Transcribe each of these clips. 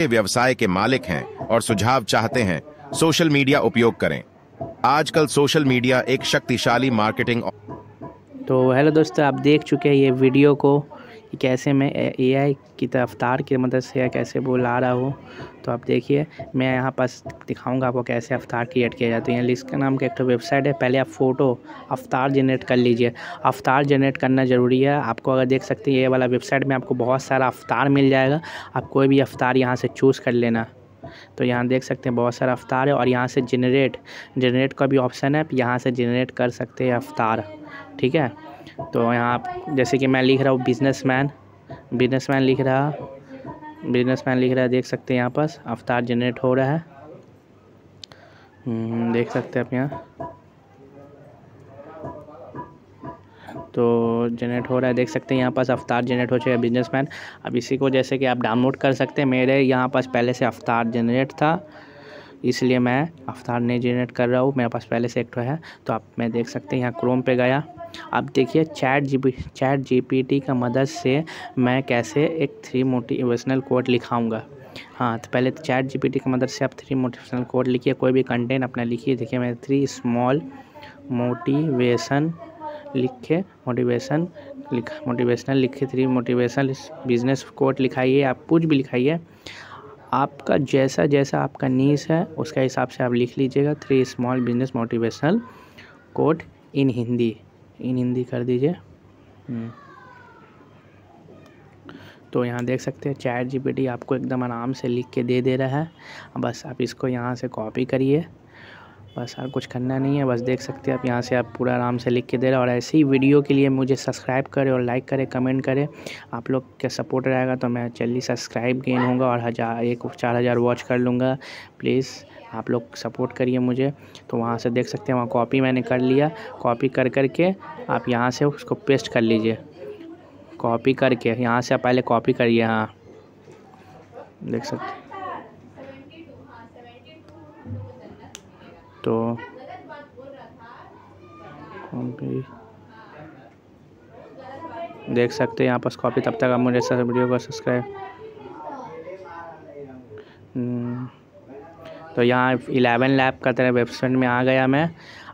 व्यवसाय के मालिक हैं और सुझाव चाहते हैं, सोशल मीडिया उपयोग करें। आजकल सोशल मीडिया एक शक्तिशाली मार्केटिंग तो हेलो दोस्तों, आप देख चुके हैं ये वीडियो को। कि कैसे मैं एआई की रफ्तार की मदद से या कैसे बुला रहा हूँ। तो आप देखिए, मैं यहाँ पास दिखाऊँगा आपको कैसे अवतार क्रिएट किया जाता है। इसका नाम का एक तो वेबसाइट है। पहले आप फ़ोटो अवतार जनरेट कर लीजिए। अवतार जनरेट करना ज़रूरी है। आपको अगर देख सकते हैं, ये वाला वेबसाइट में आपको बहुत सारा अवतार मिल जाएगा। आप कोई भी अवतार यहाँ से चूज़ कर लेना। तो यहाँ देख सकते हैं, बहुत सारा अवतार है और यहाँ से जनरेट जनरेट का भी ऑप्शन है। आप यहाँ से जनरेट कर सकते हैं अवतार। ठीक है? तो यहाँ जैसे कि मैं लिख रहा हूँ बिजनेसमैन बिजनेसमैन लिख रहा बिजनेसमैन लिख रहा है देख सकते हैं यहाँ पास अवतार जनरेट हो रहा है। हम्म, देख सकते हैं आप यहाँ। तो जनरेट हो रहा है देख सकते हैं यहाँ पास अवतार जनरेट हो चुका है बिजनेसमैन अब इसी को जैसे कि आप डाउनलोड कर सकते हैं मेरे यहाँ पास पहले से अवतार जनरेट था इसलिए मैं अवतार नहीं जनरेट कर रहा हूँ मेरे पास पहले से एक तो है तो आप मैं देख सकते हैं यहाँ क्रोम पे गया। अब देखिए, चैट जीपी, चैट जीपीटी का मदद से मैं कैसे एक थ्री मोटिवेशनल कोड लिखाऊँगा? हाँ तो पहले तो चैट जीपीटी की मदद से आप थ्री मोटिवेशनल कोड लिखिए, कोई भी कंटेंट अपना लिखिए। देखिए, मैं थ्री स्मॉल मोटिवेशन लिखे मोटिवेशन लिखा मोटिवेशनल लिखे थ्री मोटिवेशनल बिज़नेस कोड लिखाइए, आप कुछ भी लिखाइए। आपका जैसा जैसा आपका नीस है, उसके हिसाब से आप लिख लीजिएगा three small business motivational quotes in Hindi. In Hindi कर दीजिए। हम्म। तो यहाँ देख सकते हैं चैट जीपीटी आपको एकदम आराम से लिख के दे दे रहा है। बस आप इसको यहाँ से कॉपी करिए। बस और कुछ करना नहीं है, बस देख सकते हैं आप यहाँ से आप पूरा आराम से लिख के दे रहे और ऐसे ही वीडियो के लिए मुझे सब्सक्राइब करें और लाइक करें, कमेंट करें। आप लोग का सपोर्ट रहेगा तो मैं जल्दी सब्सक्राइब गेन होगा और हज़ार, एक चार हज़ार वॉच कर लूँगा। प्लीज़ आप लोग सपोर्ट करिए मुझे। तो वहाँ से देख सकते हैं, वहाँ कॉपी मैंने कर लिया। कॉपी कर कर के आप यहाँ से उसको पेस्ट कर लीजिए। कॉपी करके, यहाँ से आप पहले कॉपी करिए हाँ। देख सकते तो देख सकते हैं यहाँ पास कॉपी तब तक आप मुझे वीडियो को सब्सक्राइब। तो यहाँ इलेवन लैब का तरह वेबसाइट में आ गया मैं।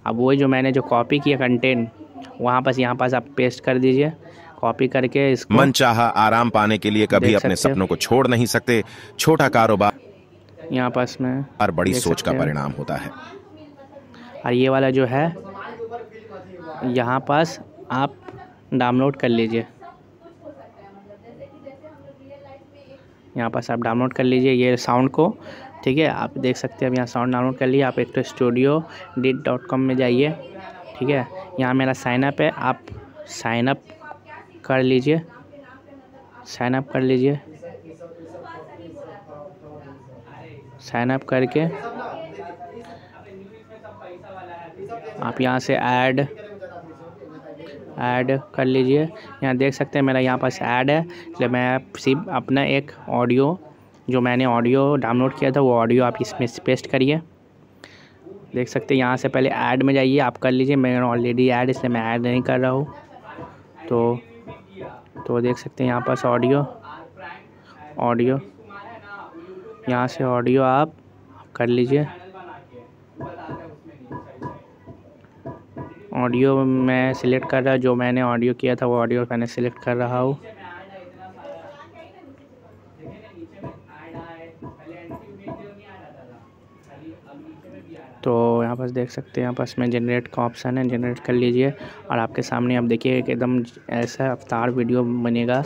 अब वही जो मैंने जो कॉपी किया कंटेंट वहाँ पास यहाँ पास आप पेस्ट कर दीजिए कॉपी करके इसको मन चाह आराम पाने के लिए कभी अपने सपनों को छोड़ नहीं सकते। छोटा कारोबार यहाँ पास में और बड़ी सोच का परिणाम होता है। और ये वाला जो है, यहाँ पास आप डाउनलोड कर लीजिए। यहाँ पास आप डाउनलोड कर लीजिए ये साउंड को, ठीक है? आप देख सकते हैं अब यहाँ साउंड डाउनलोड कर लिए। आप एक तो स्टूडियो डिट डॉट कॉम में जाइए, ठीक है? यहाँ मेरा साइनअप है, आप साइनअप कर लीजिए। साइनअप कर लीजिए। साइनअप करके आप यहाँ से ऐड ऐड कर लीजिए। यहाँ देख सकते हैं मेरा यहाँ पास ऐड है। इसलिए मैं सिर्फ़ अपना एक ऑडियो जो मैंने ऑडियो डाउनलोड किया था, वो ऑडियो आप इसमें पेस्ट करिए। देख सकते हैं यहाँ से पहले ऐड में जाइए। आप कर लीजिए, मैं ऑलरेडी ऐड इसलिए मैं ऐड नहीं कर रहा हूँ। तो तो देख सकते हैं यहाँ पास ऑडियो ऑडियो यहाँ से ऑडियो आप कर लीजिए। ऑडियो मैं सिलेक्ट कर रहा, जो मैंने ऑडियो किया था वो ऑडियो मैंने सिलेक्ट कर रहा हूँ। तो यहाँ पास देख सकते हैं, यहाँ पास में जनरेट का ऑप्शन है जनरेट कर लीजिए। और आपके सामने आप देखिए, एकदम ऐसा अवतार वीडियो बनेगा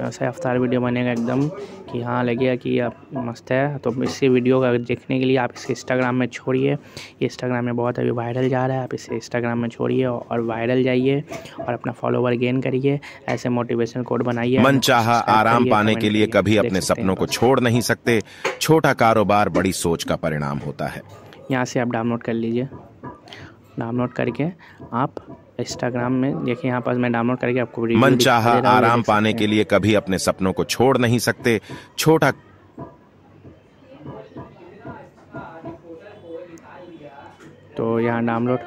ऐसा अवतार वीडियो बनेगा एकदम कि हाँ लगेगा कि आप मस्त है। तो इसी वीडियो का देखने के लिए आप इसे इंस्टाग्राम में छोड़िए। इंस्टाग्राम में बहुत अभी वायरल जा रहा है। आप इसे इंस्टाग्राम में छोड़िए और वायरल जाइए और अपना फॉलोवर गेन करिए। ऐसे मोटिवेशन कोड बनाइए। मन चाह आराम पाने के लिए कभी अपने सपनों को छोड़ नहीं सकते। छोटा कारोबार बड़ी सोच का परिणाम होता है। यहाँ से आप डाउनलोड कर लीजिए। डाउनलोड करके आप इंस्टाग्राम में देखिए यहाँ पर मैं डाउनलोड करके आपको मन चाह आराम पाने के लिए कभी अपने सपनों को छोड़ नहीं सकते। छोटा तो यहाँ डाउनलोड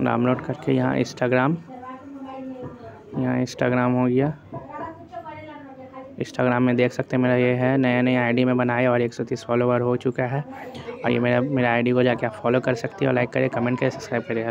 डाउनलोड करके यहाँ इंस्टाग्राम यहाँ इंस्टाग्राम हो गया। इंस्टाग्राम में देख सकते हैं मेरा ये है नया नया आईडी में बनाया और 130 फॉलोवर हो चुका है। और ये मेरा मेरा आईडी को जाके आप फॉलो कर सकते हो लाइक करें कमेंट करें सब्सक्राइब करें